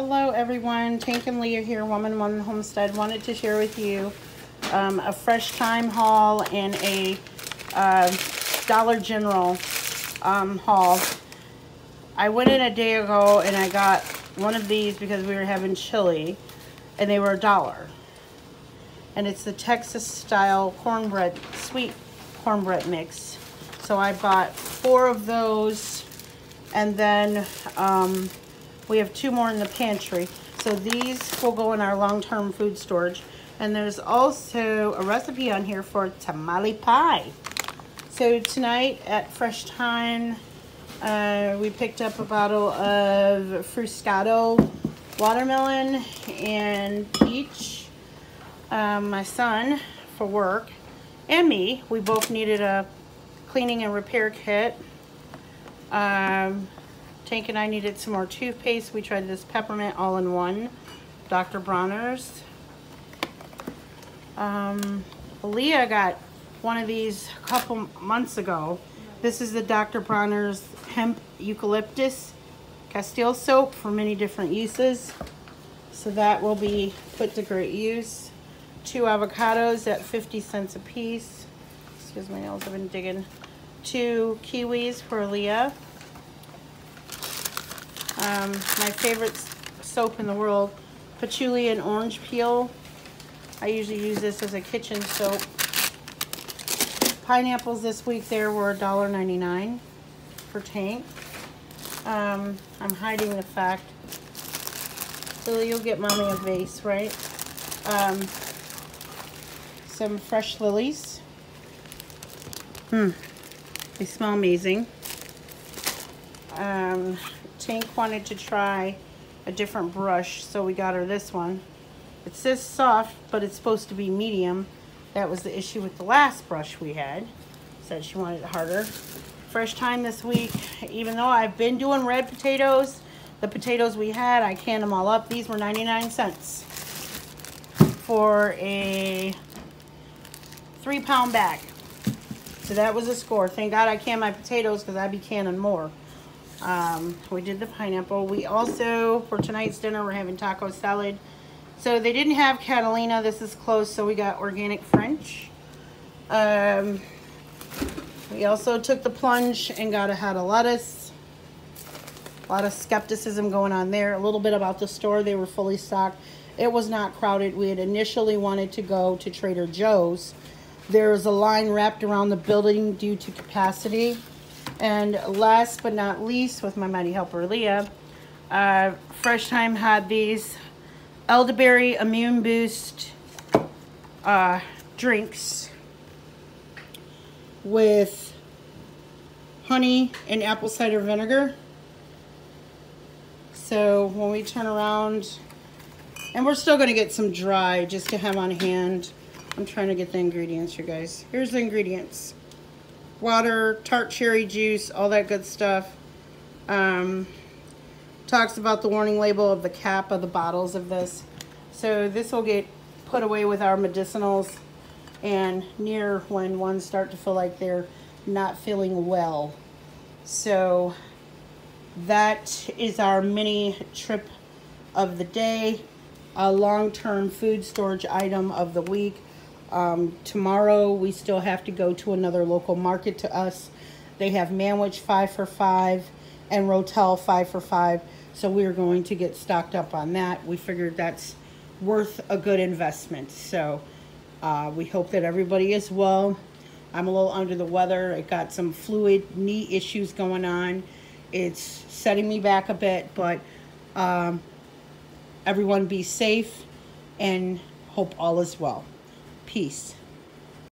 Hello everyone, Tank and Leah here, Woman One Homestead. Wanted to share with you um, a Fresh Thyme haul and a uh, Dollar General um, haul. I went in a day ago and I got one of these because we were having chili and they were a dollar. And it's the Texas style cornbread, sweet cornbread mix. So I bought four of those and then um, we have two more in the pantry. So these will go in our long-term food storage. And there's also a recipe on here for tamale pie. So tonight at Fresh Thyme, uh, we picked up a bottle of Fruscato watermelon and peach. Um, my son, for work, and me, we both needed a cleaning and repair kit. Um, Tank and I needed some more toothpaste. We tried this peppermint all-in-one, Dr. Bronner's. Um, Leah got one of these a couple months ago. This is the Dr. Bronner's Hemp Eucalyptus Castile soap for many different uses. So that will be put to great use. Two avocados at 50 cents a piece. Excuse my nails, I've been digging. Two kiwis for Leah. Um, my favorite soap in the world, patchouli and orange peel. I usually use this as a kitchen soap. Pineapples this week there were $1.99 per tank. Um, I'm hiding the fact. So you'll get mommy a vase, right? Um, some fresh lilies. Hmm, they smell amazing. Um, Tank wanted to try a different brush, so we got her this one. It says soft, but it's supposed to be medium. That was the issue with the last brush we had. Said she wanted it harder. Fresh Thyme this week. Even though I've been doing red potatoes, the potatoes we had, I canned them all up. These were 99 cents for a three pound bag. So that was a score. Thank God I canned my potatoes because I'd be canning more. Um, we did the pineapple. We also, for tonight's dinner, we're having taco salad. So they didn't have Catalina. This is close, so we got organic French. Um, we also took the plunge and got a head of lettuce. A lot of skepticism going on there. A little bit about the store. They were fully stocked. It was not crowded. We had initially wanted to go to Trader Joe's. There was a line wrapped around the building due to capacity. And last but not least, with my mighty helper Leah, uh, Fresh Thyme had these elderberry immune boost uh, drinks with honey and apple cider vinegar. So when we turn around, and we're still going to get some dry just to have on hand. I'm trying to get the ingredients, you guys. Here's the ingredients water, tart cherry juice, all that good stuff. Um, talks about the warning label of the cap of the bottles of this. So this will get put away with our medicinals and near when ones start to feel like they're not feeling well. So that is our mini trip of the day, a long-term food storage item of the week. Um, tomorrow we still have to go to another local market to us. They have Manwich 5 for 5 and Rotel 5 for 5. So we're going to get stocked up on that. We figured that's worth a good investment. So uh, we hope that everybody is well. I'm a little under the weather. I got some fluid knee issues going on. It's setting me back a bit, but um, everyone be safe and hope all is well. Peace.